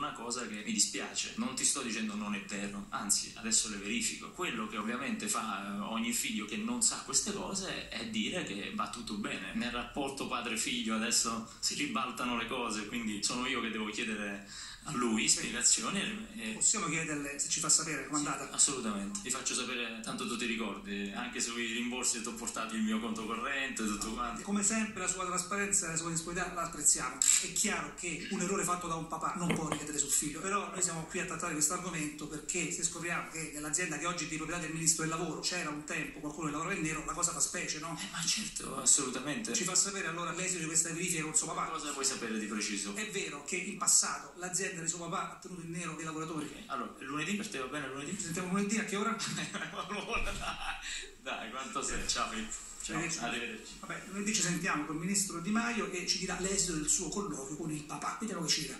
una cosa che mi dispiace. Non ti sto dicendo non è vero, anzi, adesso le verifico. Quello che ovviamente fa eh, ogni figlio che non sa queste cose è dire che va tutto bene. Nel rapporto padre-figlio adesso si ribaltano le cose, quindi sono io che devo chiedere a lui spiegazioni. E... Possiamo chiederle se ci fa sapere com'è andata? Sì, assolutamente, ti faccio sapere, tanto tu ti ricordi, anche se i rimborsi ti ho portato il mio conto corrente, tutto quanto. Come sempre la sua trasparenza e la sua disponibilità la apprezziamo. È chiaro che un errore fatto da un papà non può ricadere sul figlio, però noi siamo qui a trattare questo argomento perché se scopriamo che nell'azienda che oggi è di proprietà del ministro del lavoro c'era un tempo qualcuno che lavorava in nero, la cosa fa specie, no? Eh, ma certo, assolutamente. Ci fa sapere allora l'esito di questa verifica con suo papà? Cosa vuoi sapere di preciso? È vero che in passato l'azienda di suo papà ha tenuto in nero dei lavoratori? Okay. Allora, lunedì per te va bene lunedì? Ci sentiamo lunedì a che ora? Dai, quanto sei? Ciao Filippo. Ciao, arrivederci. arrivederci. Vabbè, lunedì ci sentiamo con il ministro Di Maio e ci dirà l'esito del suo colloquio con il papà. Vediamo che ci dirà.